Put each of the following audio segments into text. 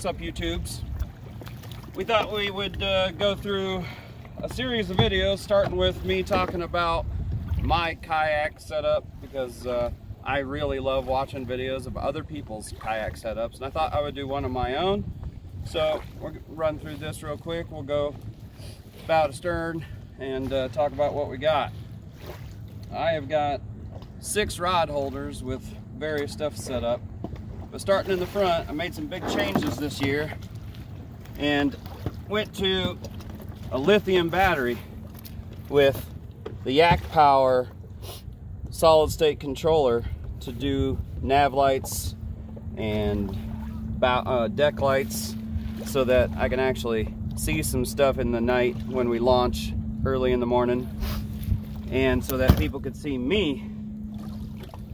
What's up YouTubes? We thought we would uh, go through a series of videos starting with me talking about my kayak setup because uh, I really love watching videos of other people's kayak setups and I thought I would do one of my own. So we'll run through this real quick. We'll go bow to stern and uh, talk about what we got. I have got six rod holders with various stuff set up. But starting in the front, I made some big changes this year and went to a lithium battery with the Yak Power solid state controller to do nav lights and uh, deck lights so that I can actually see some stuff in the night when we launch early in the morning and so that people could see me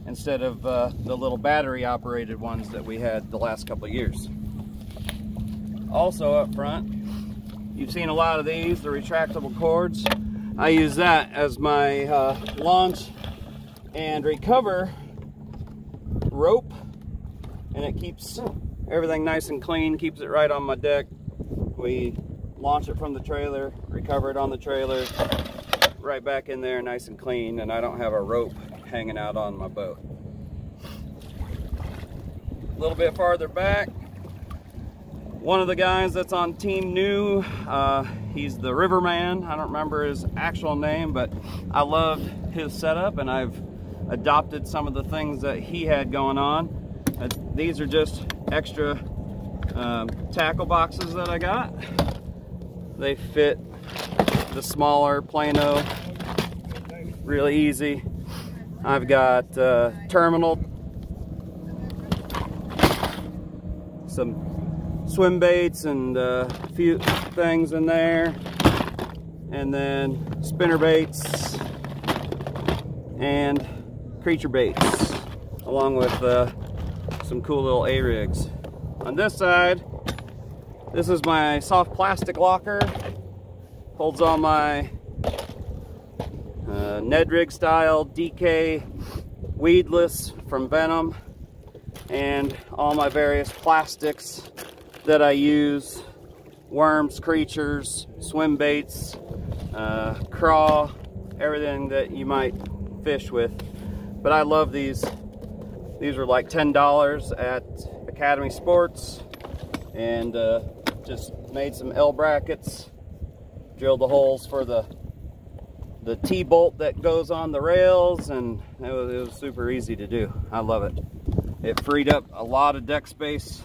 instead of uh, the little battery operated ones that we had the last couple of years. Also up front, you've seen a lot of these, the retractable cords. I use that as my uh, launch and recover rope and it keeps everything nice and clean, keeps it right on my deck. We launch it from the trailer, recover it on the trailer, right back in there nice and clean and I don't have a rope hanging out on my boat. A little bit farther back, one of the guys that's on Team New, uh, he's the Riverman. I don't remember his actual name, but I loved his setup and I've adopted some of the things that he had going on. Uh, these are just extra um, tackle boxes that I got. They fit the smaller Plano really easy. I've got uh, terminal, some swim baits and a uh, few things in there, and then spinner baits and creature baits, along with uh, some cool little A-rigs. On this side, this is my soft plastic locker. Holds all my uh, Ned rig style DK weedless from Venom and all my various plastics that I use worms, creatures, swim baits, uh, craw, everything that you might fish with. But I love these. These were like $10 at Academy Sports and uh, just made some L brackets, drilled the holes for the the T-bolt that goes on the rails and it was, it was super easy to do. I love it. It freed up a lot of deck space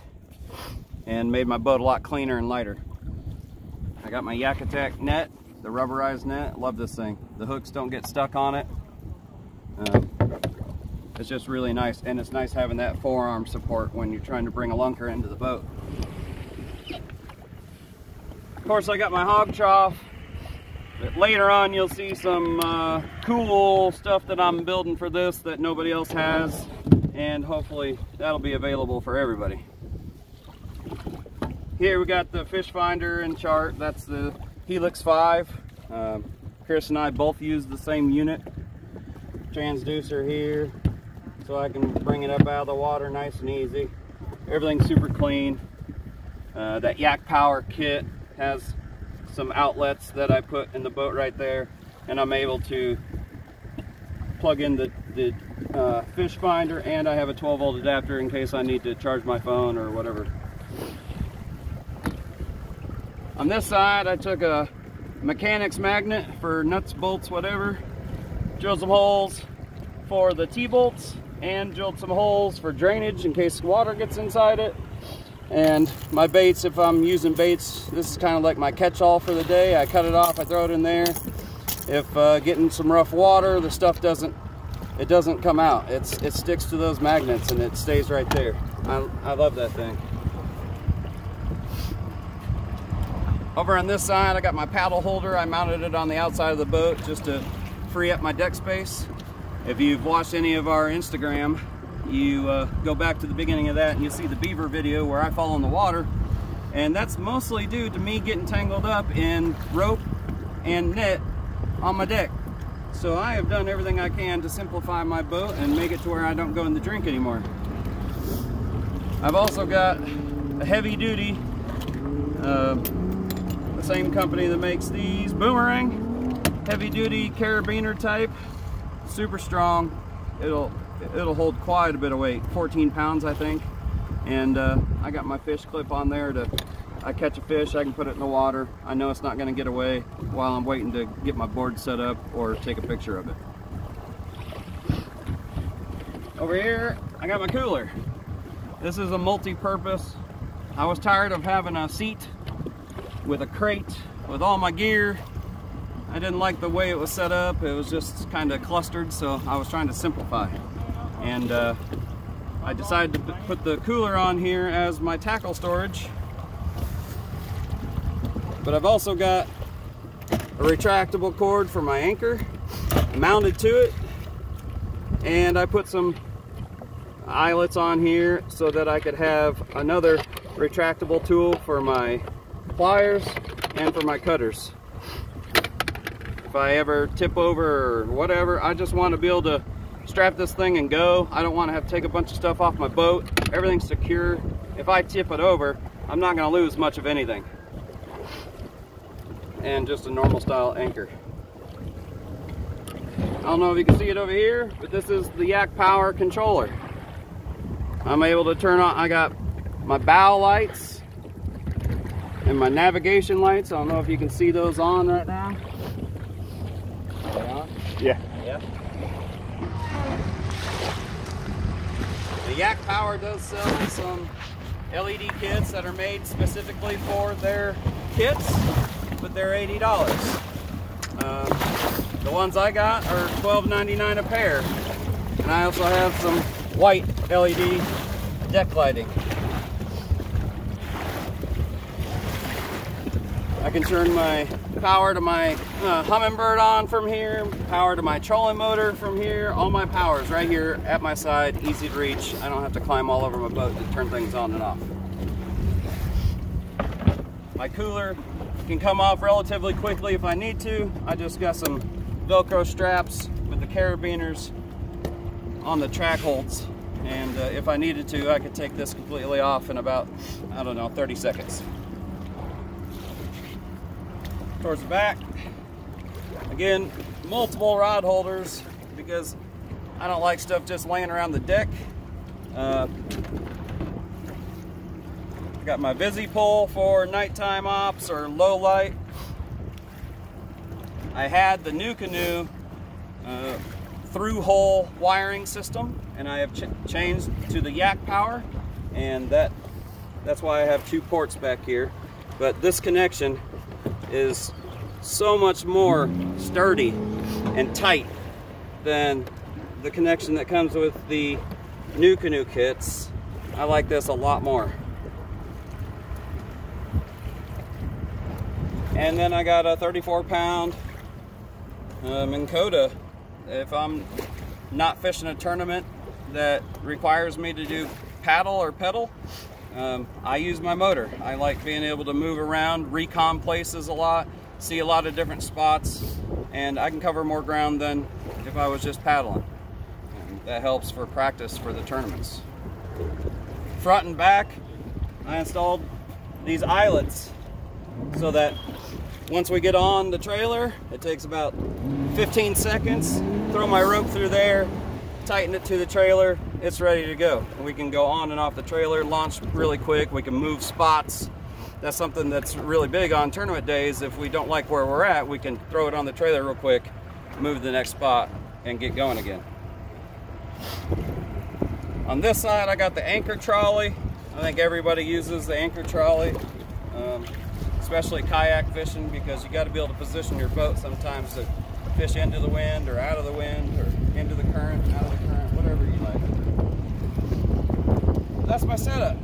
and made my boat a lot cleaner and lighter. I got my Yak Attack net, the rubberized net. Love this thing. The hooks don't get stuck on it. Um, it's just really nice and it's nice having that forearm support when you're trying to bring a lunker into the boat. Of course I got my Hawg Trough but later on you'll see some uh, cool stuff that I'm building for this that nobody else has and hopefully that'll be available for everybody. Here we got the fish finder and chart. That's the Helix 5. Um, Chris and I both use the same unit. Transducer here so I can bring it up out of the water nice and easy. Everything's super clean. Uh, that Yak Power kit has some outlets that I put in the boat right there and I'm able to plug in the, the uh, fish finder and I have a 12 volt adapter in case I need to charge my phone or whatever. On this side I took a mechanics magnet for nuts, bolts, whatever, drilled some holes for the T-bolts and drilled some holes for drainage in case water gets inside it and my baits, if I'm using baits, this is kind of like my catch-all for the day. I cut it off, I throw it in there. If uh, getting some rough water, the stuff doesn't, it doesn't come out. It's, it sticks to those magnets and it stays right there. I, I love that thing. Over on this side, I got my paddle holder. I mounted it on the outside of the boat just to free up my deck space. If you've watched any of our Instagram, you uh, go back to the beginning of that and you'll see the beaver video where I fall in the water. And that's mostly due to me getting tangled up in rope and net on my deck. So I have done everything I can to simplify my boat and make it to where I don't go in the drink anymore. I've also got a heavy duty, uh, the same company that makes these boomerang, heavy duty carabiner type, super strong. It'll it'll hold quite a bit of weight, 14 pounds I think. And uh, I got my fish clip on there to, I catch a fish, I can put it in the water. I know it's not gonna get away while I'm waiting to get my board set up or take a picture of it. Over here, I got my cooler. This is a multi-purpose. I was tired of having a seat with a crate with all my gear. I didn't like the way it was set up. It was just kind of clustered, so I was trying to simplify. And uh, I decided to put the cooler on here as my tackle storage. But I've also got a retractable cord for my anchor mounted to it. And I put some eyelets on here so that I could have another retractable tool for my pliers and for my cutters. If I ever tip over or whatever, I just want to be able to strap this thing and go. I don't want to have to take a bunch of stuff off my boat. Everything's secure. If I tip it over, I'm not going to lose much of anything. And just a normal style anchor. I don't know if you can see it over here, but this is the Yak Power controller. I'm able to turn on, I got my bow lights and my navigation lights. I don't know if you can see those on right now. The Yak Power does sell some LED kits that are made specifically for their kits, but they're $80. Um, the ones I got are $12.99 a pair. And I also have some white LED deck lighting. I can turn my power to my uh, Humminbird on from here, power to my trolling motor from here, all my powers right here at my side, easy to reach. I don't have to climb all over my boat to turn things on and off. My cooler can come off relatively quickly if I need to. I just got some Velcro straps with the carabiners on the track holds. And uh, if I needed to, I could take this completely off in about, I don't know, 30 seconds towards the back. Again, multiple rod holders because I don't like stuff just laying around the deck. Uh, I got my busy VisiPole for nighttime ops or low light. I had the NuCanoe uh, through hole wiring system and I have ch changed to the Yak Power and that that's why I have two ports back here. But this connection is so much more sturdy and tight than the connection that comes with the NuCanoe kits. I like this a lot more. And then I got a 34 pound uh, Minn Kota. If I'm not fishing a tournament that requires me to do paddle or pedal, um, I use my motor. I like being able to move around, recon places a lot, see a lot of different spots, and I can cover more ground than if I was just paddling. And that helps for practice for the tournaments. Front and back, I installed these eyelets so that once we get on the trailer, it takes about 15 seconds, throw my rope through there, tighten it to the trailer, it's ready to go. We can go on and off the trailer, launch really quick, we can move spots. That's something that's really big on tournament days. If we don't like where we're at, we can throw it on the trailer real quick, move to the next spot, and get going again. On this side, I got the anchor trolley. I think everybody uses the anchor trolley, um, especially kayak fishing, because you got to be able to position your boat sometimes to fish into the wind or out of the wind or into the current, out of the current, whatever you like. That's my setup.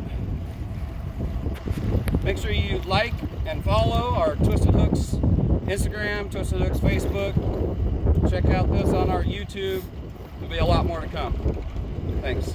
Make sure you like and follow our Twisted Hooks Instagram, Twisted Hooks Facebook. Check out this on our YouTube. There'll be a lot more to come. Thanks.